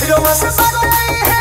You don't want somebody